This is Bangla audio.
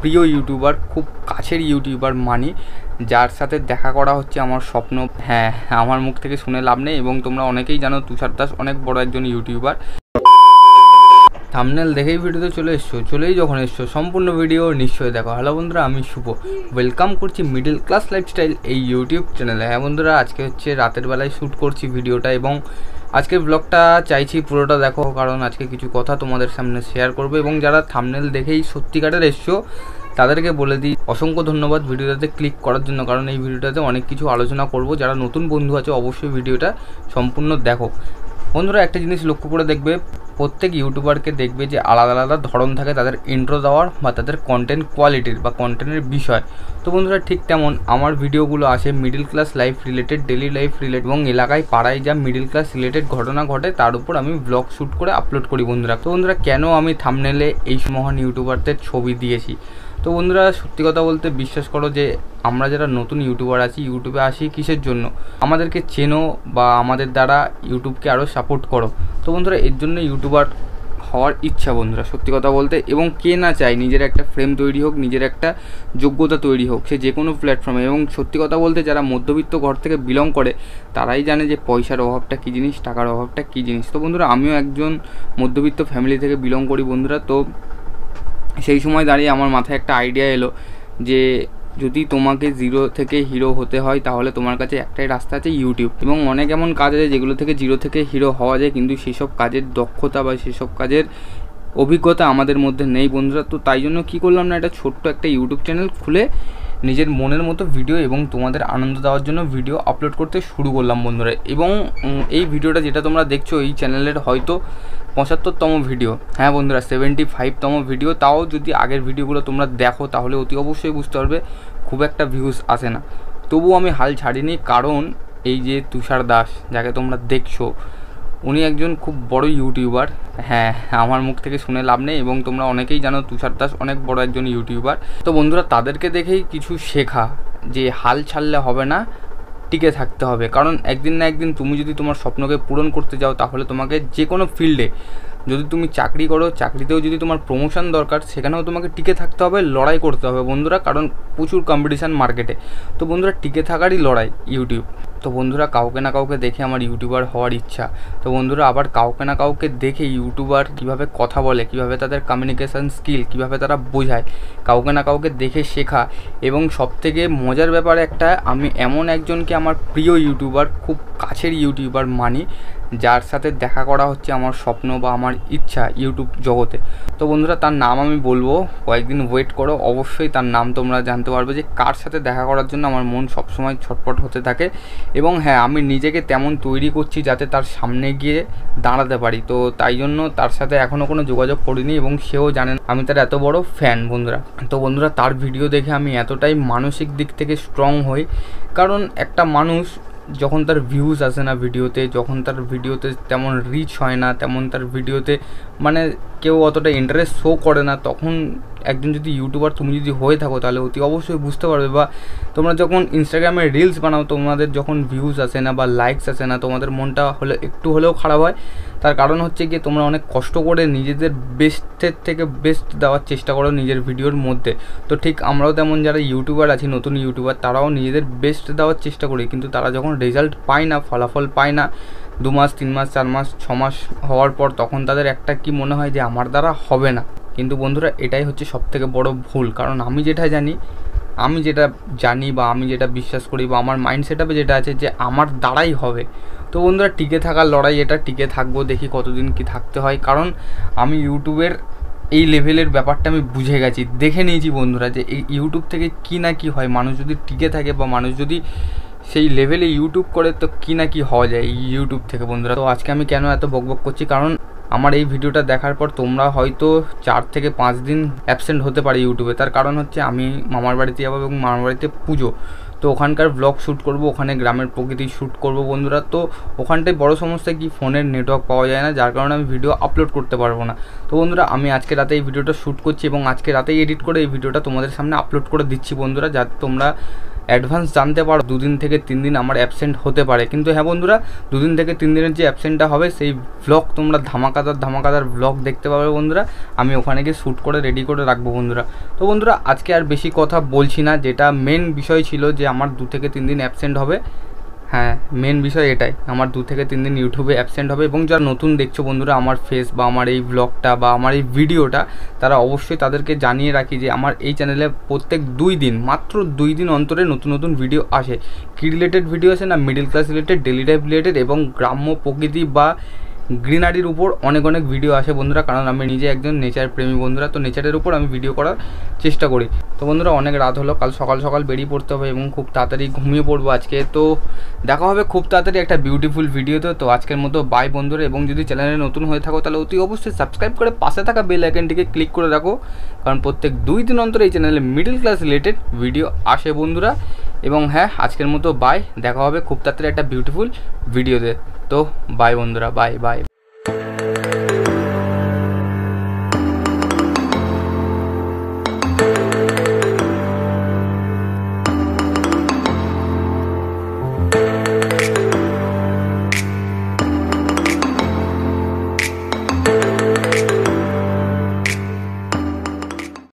প্রিয় ইউটিউবার, খুব কাছের ইউটিউবার মানি, যার সাথে দেখা করা হচ্ছে আমার স্বপ্ন। হ্যাঁ আমার মুখ থেকে শুনে লাভ নেই এবং তোমরা অনেকেই জানো তুষার দাস অনেক বড় একজন ইউটিউবার। থামনেল দেখেই ভিডিওতে চলে এসছো, চলেই যখন এসছো, সম্পূর্ণ ভিডিও নিশ্চয়ই দেখো। হ্যালো বন্ধুরা, আমি শুভ। ওয়েলকাম করছি মিডিল ক্লাস লাইফস্টাইল এই ইউটিউব চ্যানেলে হ্যাঁ বন্ধুরা, আজকে হচ্ছে রাতের বেলায় শ্যুট করছি ভিডিওটা এবং আজকের ব্লগটা চাইছি পুরোটা দেখো, কারণ আজকে কিছু কথা তোমাদের সামনে শেয়ার করব এবং যারা থামনেল দেখেই সত্যিকারের এসছো, তাদেরকে বলে দিই, অসংখ্য ধন্যবাদ ভিডিওটাতে ক্লিক করার জন্য, কারণ এই ভিডিওটাতে অনেক কিছু আলোচনা করব। যারা নতুন বন্ধু আছে, অবশ্যই ভিডিওটা সম্পূর্ণ দেখো। বন্ধুরা, একটা জিনিস লক্ষ্য করে দেখবে প্রত্যেক ইউটিউবারকে দেখবে যে আলাদা আলাদা ধরন থাকে তাদের ইন্ট্রো দেওয়ার বা তাদের কন্টেন্ট কোয়ালিটির বা কন্টেন্টের বিষয়। তো বন্ধুরা ঠিক তেমন আমার ভিডিওগুলো আসে middle class life related daily life related এবং এলাকায় পাড়ায় যা মিডিল ক্লাস রিলেটেড ঘটনা ঘটে তার উপর আমি ব্লগ শ্যুট করে আপলোড করি বন্ধুরা। তো বন্ধুরা কেন আমি থামনেলে এই মহান ইউটিউবারদের ছবি দিয়েছি? তো বন্ধুরা, সত্যি কথা বলতে বিশ্বাস করো যে আমরা যারা নতুন ইউটিউবার আছি ইউটিউবে আসি কিসের জন্য? আমাদেরকে চেনো বা আমাদের দ্বারা ইউটিউবকে আরও সাপোর্ট করো। তো বন্ধুরা, এর জন্য ইউটিউবার হওয়ার ইচ্ছা বন্ধুরা, সত্যি কথা বলতে। এবং কে না চায় নিজের একটা ফ্রেম তৈরি হোক, নিজের একটা যোগ্যতা তৈরি হোক, সে যে কোনো প্ল্যাটফর্মে এবং সত্যি কথা বলতে, যারা মধ্যবিত্ত ঘর থেকে বিলং করে, তারাই জানে যে পয়সার অভাবটা কী জিনিস, টাকার অভাবটা কী জিনিস। তো বন্ধুরা, আমিও একজন মধ্যবিত্ত ফ্যামিলি থেকে বিলং করি বন্ধুরা, তো সেই সময় দাঁড়িয়ে আমার মাথায় একটা আইডিয়া এলো যে যদি তোমাকে জিরো থেকে হিরো হতে হয়, তাহলে তোমার কাছে একটাই রাস্তা আছে ইউটিউব এবং অনেক এমন কাজ আছে যেগুলো থেকে জিরো থেকে হিরো হওয়া যায়, কিন্তু সেসব কাজের দক্ষতা বা সেসব কাজের অভিজ্ঞতা আমাদের মধ্যে নেই বন্ধুরা। তো তাই জন্য কী করলাম না, একটা ছোট্ট একটা ইউটিউব চ্যানেল খুলে নিজের মনের মতো ভিডিও এবং তোমাদের আনন্দ দেওয়ার জন্য ভিডিও আপলোড করতে শুরু করলাম বন্ধুরা। এবং এই ভিডিওটা যেটা তোমরা দেখছ, এই চ্যানেলের হয়তো পঁচাত্তরতম ভিডিও হ্যাঁ বন্ধুরা সেভেন্টি ফাইভতম ভিডিও তাও যদি আগের ভিডিওগুলো তোমরা দেখো, তাহলে অতি অবশ্যই বুঝতে পারবে, খুব একটা ভিউজ আসে না। তবুও আমি হাল ছাড়িনি, কারণ এই যে তুষার দাস, যাকে তোমরা দেখছ উনি একজন খুব বড় ইউটিউবার। হ্যাঁ আমার মুখ থেকে শুনে লাভ নেই এবং তোমরা অনেকেই জানো তুষার দাস অনেক বড় একজন ইউটিউবার। তো বন্ধুরা, তাদেরকে দেখেই কিছু শেখা যে হাল ছাড়লে হবে না, টিকে থাকতে হবে। কারণ একদিন না একদিন তুমি যদি তোমার স্বপ্নকে পূরণ করতে যাও, তাহলে তোমাকে যে কোনো ফিল্ডে যদি তুমি চাকরি করো, চাকরিতেও যদি তোমার প্রমোশন দরকার, সেখানেও তোমাকে টিকে থাকতে হবে, লড়াই করতে হবে বন্ধুরা, কারণ প্রচুর কম্পিটিশান মার্কেটে তো বন্ধুরা, টিকে থাকারই লড়াই ইউটিউব। তো বন্ধুরা কাউকে না কাউকে দেখে আমার ইউটিউবার হওয়ার ইচ্ছা। তো বন্ধুরা আবার কাউকে না কাউকে দেখে ইউটিউবার কীভাবে কথা বলে, কীভাবে তাদের কমিউনিকেশান স্কিল কীভাবে তারা বোঝায়, কাউকে না কাউকে দেখে শেখা। এবং সবথেকে মজার ব্যাপার একটা, আমি এমন একজনকে আমার প্রিয় ইউটিউবার, খুব কাছের ইউটিউবার মানি যার সাথে দেখা করা হচ্ছে আমার স্বপ্ন বা আমার ইচ্ছা ইউটিউব জগতে। তো বন্ধুরা, তার নাম আমি বলব, কয়েকদিন ওয়েট করো। অবশ্যই তার নাম তোমরা জানতে পারবে যে কার সাথে দেখা করার জন্য আমার মন সবসময় ছটপট হতে থাকে। এবং হ্যাঁ আমি নিজেকে তেমন তৈরি করছি যাতে তার সামনে গিয়ে দাঁড়াতে পারি। তো তাই জন্য তার সাথে এখনও কোনো যোগাযোগ করিনি এবং সেও জানেন আমি তার এত বড় ফ্যান বন্ধুরা। তো বন্ধুরা, তার ভিডিও দেখে আমি এতটাই মানসিক দিক থেকে স্ট্রং হই। কারণ একটা মানুষ যখন তার ভিউজ আসে না ভিডিওতে যখন তার ভিডিওতে তেমন রিচ হয় না, তেমন তার ভিডিওতে মানে কেউ অতটা ইন্টারেস্ট শো করে না, তখন একজন যদি ইউটিউবার তুমি যদি হয়ে থাকো তাহলে অতি অবশ্যই বুঝতে পারবে বা তোমরা যখন ইনস্টাগ্রামে রিলস বানাও, তোমাদের যখন ভিউজ আসে না বা লাইকস আসে না, তোমাদের মনটা হলে একটু হলেও খারাপ হয়। তার কারণ হচ্ছে গিয়ে তোমরা অনেক কষ্ট করে নিজেদের বেস্টের থেকে বেস্ট দেওয়ার চেষ্টা করো নিজের ভিডিওর মধ্যে। তো ঠিক আমরাও তেমন যারা ইউটিউবার আছি, নতুন ইউটিউবার তারাও নিজেদের বেস্ট দেওয়ার চেষ্টা করি। কিন্তু তারা যখন রেজাল্ট পায় না, ফলাফল পায় না, দু মাস, তিন মাস, চার মাস, ছ মাস হওয়ার পর তখন তাদের একটা কি মনে হয় যে, আমার দ্বারা হবে না। কিন্তু বন্ধুরা, এটাই হচ্ছে সবথেকে বড় ভুল। কারণ আমি যেটা জানি, আমি যেটা জানি বা আমি যেটা বিশ্বাস করি বা আমার মাইন্ড সেটাপে যেটা আছে যে আমার দ্বারাই হবে। তো বন্ধুরা, টিকে থাকার লড়াই এটা, টিকে থাকব, দেখি কতদিন কি থাকতে হয়। কারণ আমি ইউটিউবের এই লেভেলের ব্যাপারটা আমি বুঝে গেছি। দেখে নিয়েছি বন্ধুরা যে এই ইউটিউব থেকে কী না কী হয়। মানুষ যদি টিকে থাকে বা মানুষ যদি সেই লেভেলে ইউটিউব করে, তো কী না কী হওয়া যায় ইউটিউব থেকে বন্ধুরা। তো আজকে আমি কেন এত বকবক করছি? কারণ আমার এই ভিডিওটা দেখার পর তোমরা হয়তো চার থেকে পাঁচ দিন অ্যাবসেন্ট হতে পারে ইউটিউবে তার কারণ হচ্ছে আমি মামার বাড়িতে যাব এবং মামার বাড়িতে পুজো। তো ওখানকার ব্লগ শ্যুট করব, ওখানে গ্রামের প্রকৃতি শ্যুট করব বন্ধুরা। তো ওখানটায় বড় সমস্যা কি, ফোনের নেটওয়ার্ক পাওয়া যায় না, যার কারণে আমি ভিডিও আপলোড করতে পারব না। তো বন্ধুরা, আমি আজকে রাতে এই ভিডিওটা শ্যুট করছি এবং আজকে রাতেই এডিট করে এই ভিডিওটা তোমাদের সামনে আপলোড করে দিচ্ছি বন্ধুরা, যাতে তোমরা অ্যাডভান্স জানতে পারো, দুদিন থেকে তিন দিন আমার অ্যাবসেন্ট হতে পারে। কিন্তু হ্যাঁ বন্ধুরা, দুদিন থেকে তিন দিনের যে অ্যাবসেন্টটা হবে, সেই ব্লগ তোমরা ধামাকাদার ধামাকাদার ব্লগ দেখতে পাবে বন্ধুরা। আমি ওখানে গিয়ে শ্যুট করে রেডি করে রাখব বন্ধুরা। তো বন্ধুরা, আজকে আর বেশি কথা বলছি না। যেটা মেন বিষয় ছিল যে আমার দু থেকে তিন দিন অ্যাবসেন্ট হবে। হ্যাঁ মেন বিষয় এটাই। আমার দু থেকে তিন দিন ইউটিউবে অ্যাবসেন্ট হবে এবং যারা নতুন দেখছ বন্ধুরা, আমার ফেস বা আমার এই ব্লগটা বা আমার এই ভিডিওটা তারা অবশ্যই তাদেরকে জানিয়ে রাখি যে আমার এই চ্যানেলে প্রত্যেক দুই দিন, মাত্র দুই দিন অন্তরে নতুন নতুন ভিডিও আসে। কী রিলেটেড ভিডিও আসে না middle class related daily life related এবং গ্রাম্য প্রকৃতি বা গ্রিনারির উপর অনেক অনেক ভিডিও আসে বন্ধুরা, কারণ আমি নিজে একজন নেচার প্রেমী বন্ধুরা, তো নেচারের উপর আমি ভিডিও করার চেষ্টা করি। তো বন্ধুরা, অনেক রাত হলো, কাল সকাল সকাল বেরিয়ে পড়তে হবে এবং খুব তাড়াতাড়ি ঘুমিয়ে পড়ব আজকে। তো দেখা হবে খুব তাড়াতাড়ি একটা বিউটিফুল ভিডিওতে তো। আজকের মতো বাই বন্ধুরা, এবং যদি চ্যানেলে নতুন হয়ে থাকো, তাহলে অতি অবশ্যই সাবস্ক্রাইব করে পাশে থাকা বেল আইকনটিকে ক্লিক করে রাখো। কারণ প্রত্যেক দুই দিন অন্তর এই চ্যানেলে মিডল ক্লাস রিলেটেড ভিডিও আসে বন্ধুরা। এবং হ্যাঁ আজকের মতো বাই দেখা হবে খুব তাড়াতাড়ি একটা বিউটিফুল ভিডিওতে তো। বাই বন্ধুরা বাই বাই